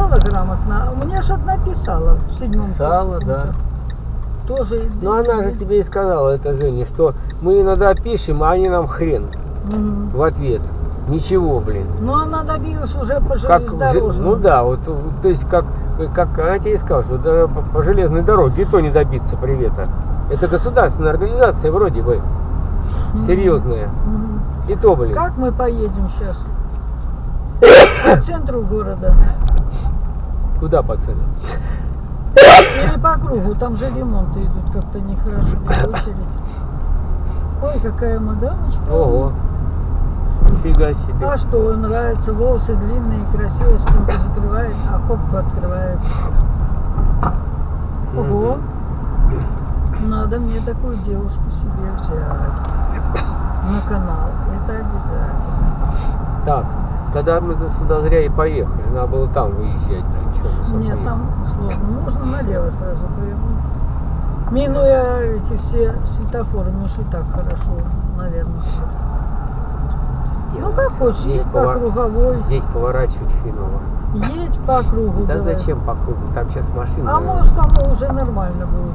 написала грамотно, а мне же написала в седьмом Писала, да. Тоже. Ну она же тебе и сказала, это Женя, что мы иногда пишем, а они нам хрен Мгм. в ответ. Ничего, блин. Ну она добилась уже по Как, железнодорожному. ну да, вот, то есть как, как она тебе и сказала, что да, по, по железной дороге и то не добиться привета. Это государственная организация вроде бы, серьезная. Мгм. И то, блин. Как мы поедем сейчас? По центру города. Куда, пацаны? Или по кругу, там же ремонты идут как-то нехорошо, не очередь. Ой, какая мадамочка. Ого. Нифига себе. А что, нравится, волосы длинные, красиво, спинку закрывает, а попку открывает. Ого, надо мне такую девушку себе взять на канал, это обязательно. Так, тогда мы за- сюда зря и поехали. Надо было там выезжать, Нет, там сложно, можно налево сразу повернуть. Минуя эти все светофоры, ну что и так хорошо, наверное. Ну как хочешь, Здесь едь по круговой, Здесь поворачивать хреново. едь по кругу. Да давай. зачем по кругу? Там сейчас машина. А может там уже нормально будет.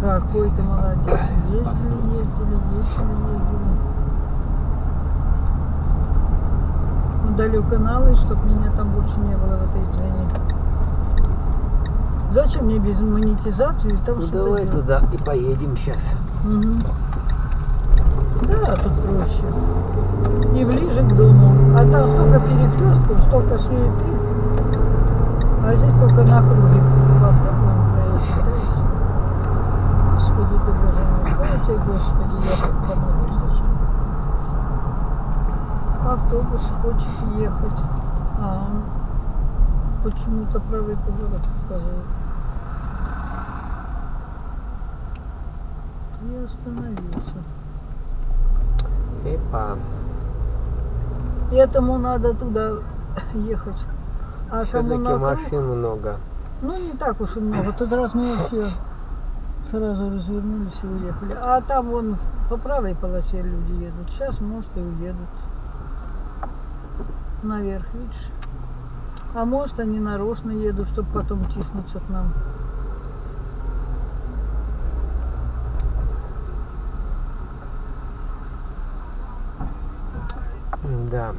Какой ты молодец. Ездили, ездили, ездили, ездили. Удалю каналы, чтобы меня там больше не было в этой стране. Зачем мне без монетизации там Ну давай делать? туда и поедем сейчас. Мгм. Да, тут проще. И ближе к дому. А там столько перекрестков, столько суеты. А здесь только на круге. Господи, ты мой, слава тебе, Господи, я как помолюсь даже. Автобус хочет ехать. А он почему-то правый поворот показывает. И остановился. Эпа. Этому надо туда ехать. А кому Все-таки на круг, машин много. ну не так уж и много. Тот раз мы вообще сразу развернулись и уехали. А там вон по правой полосе люди едут. Сейчас, может, и уедут. Наверх, видишь? А может, они нарочно едут, чтобы потом тиснуться к нам. Да.